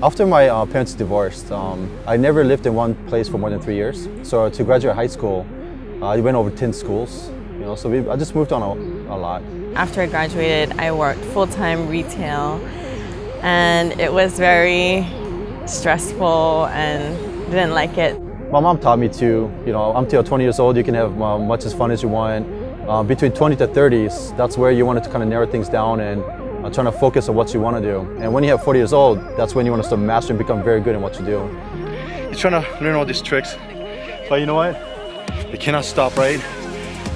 After my uh, parents divorced, um, I never lived in one place for more than three years. So to graduate high school, uh, I went over 10 schools. You know, so we, I just moved on a, a lot. After I graduated, I worked full-time retail and it was very stressful and didn't like it. My mom taught me to, you know, until 20 years old, you can have uh, much as fun as you want. Uh, between 20 to 30s, that's where you wanted to kind of narrow things down and trying to focus on what you want to do. And when you have 40 years old, that's when you want to start mastering, become very good in what you do. You're trying to learn all these tricks, but you know what? You cannot stop, right?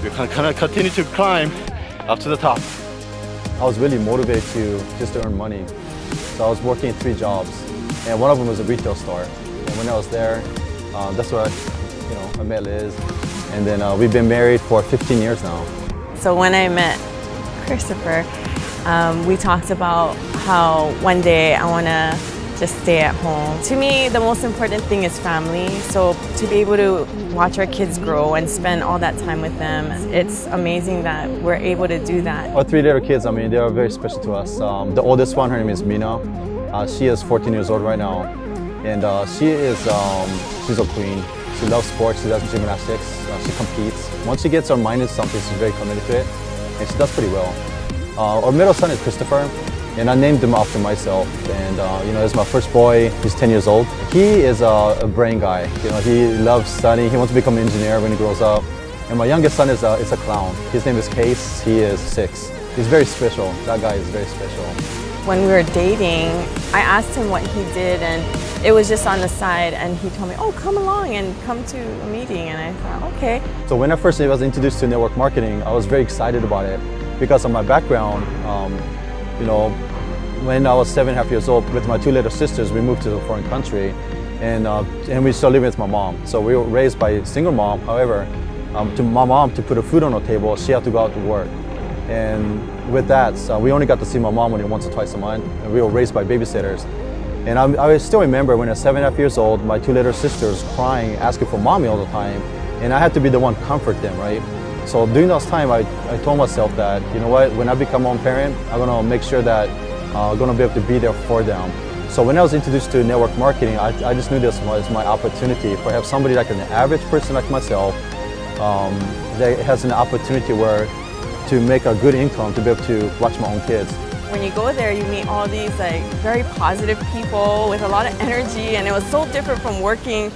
You can kind of continue to climb up to the top. I was really motivated to just to earn money. So I was working three jobs, and one of them was a retail store. And when I was there, uh, that's where I, you know, I met Liz. And then uh, we've been married for 15 years now. So when I met Christopher, um, we talked about how one day I want to just stay at home. To me, the most important thing is family. So to be able to watch our kids grow and spend all that time with them, it's amazing that we're able to do that. Our three little kids, I mean, they are very special to us. Um, the oldest one, her name is Mina. Uh, she is 14 years old right now. And uh, she is, um, she's a queen. She loves sports, she does gymnastics, uh, she competes. Once she gets her mind into something, she's very committed to it. And she does pretty well. Uh, our middle son is Christopher, and I named him after myself. And uh, you know, he's my first boy. He's 10 years old. He is a, a, brain guy. You know, he loves studying. He wants to become an engineer when he grows up. And my youngest son is a, is a clown. His name is Case. He is six. He's very special. That guy is very special. When we were dating, I asked him what he did, and it was just on the side, and he told me, oh, come along and come to a meeting, and I thought, okay. So when I first was introduced to network marketing, I was very excited about it because of my background, um, you know, when I was seven and a half years old with my two little sisters, we moved to a foreign country and, uh, and we started living with my mom. So we were raised by a single mom. However, um, to my mom to put a food on the table, she had to go out to work. And with that, so we only got to see my mom only once or twice a month. And we were raised by babysitters. And I, I still remember when I was seven and a half years old, my two little sisters crying, asking for mommy all the time. And I had to be the one comfort them, right? So during those time, I, I told myself that, you know what, when I become one parent, I'm gonna make sure that uh, I'm gonna be able to be there for them. So when I was introduced to network marketing, I, I just knew this was my opportunity for have somebody like an average person like myself um, that has an opportunity where to make a good income to be able to watch my own kids. When you go there, you meet all these like very positive people with a lot of energy, and it was so different from working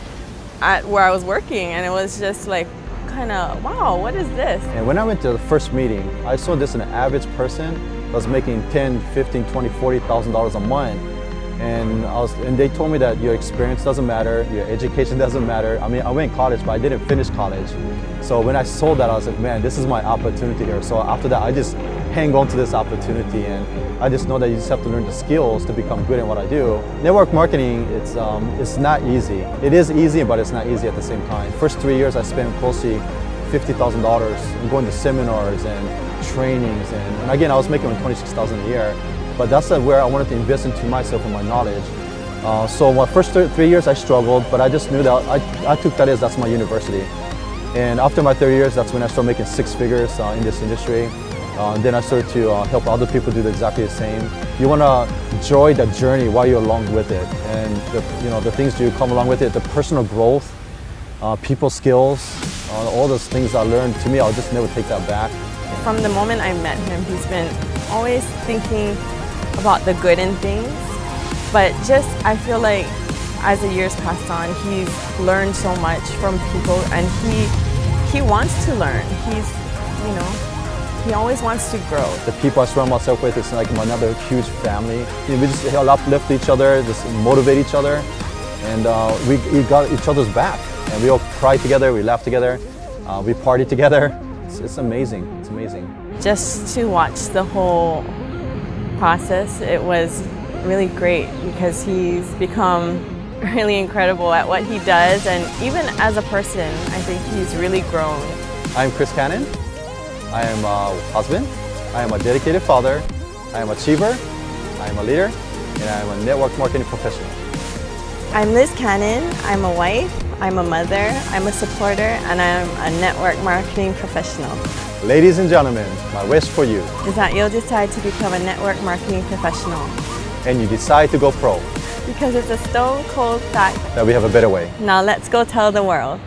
at where I was working, and it was just like kind of, wow, what is this? And when I went to the first meeting, I saw this an average person that was making 10, 15, 20, 40,000 dollars a month. And I was, and they told me that your experience doesn't matter, your education doesn't matter. I mean, I went to college, but I didn't finish college. So when I saw that, I was like, man, this is my opportunity here. So after that, I just hang on to this opportunity, and I just know that you just have to learn the skills to become good at what I do. Network marketing, it's um, it's not easy. It is easy, but it's not easy at the same time. First three years, I spent closely $50,000 going to seminars and trainings. And, and again, I was making 26,000 a year. But that's where I wanted to invest into myself and my knowledge. Uh, so my first three years I struggled, but I just knew that I, I took that as that's my university. And after my third years, that's when I started making six figures uh, in this industry. Uh, and then I started to uh, help other people do exactly the same. You want to enjoy the journey while you're along with it, and the, you know the things you come along with it, the personal growth, uh, people skills, uh, all those things I learned. To me, I'll just never take that back. From the moment I met him, he's been always thinking about the good in things, but just I feel like as the years passed on, he's learned so much from people, and he he wants to learn. He's you know he always wants to grow. The people I surround myself with is like another huge family. You know, we just help uplift each other, just motivate each other, and uh, we, we got each other's back. And we all cry together, we laugh together, uh, we party together. It's, it's amazing, it's amazing. Just to watch the whole process, it was really great because he's become really incredible at what he does and even as a person, I think he's really grown. I'm Chris Cannon. I am a husband. I am a dedicated father. I am a achiever. I am a leader. And I am a network marketing professional. I'm Liz Cannon. I'm a wife. I'm a mother. I'm a supporter. And I'm a network marketing professional. Ladies and gentlemen, my wish for you is that you'll decide to become a network marketing professional. And you decide to go pro. Because it's a stone cold fact. that we have a better way. Now let's go tell the world.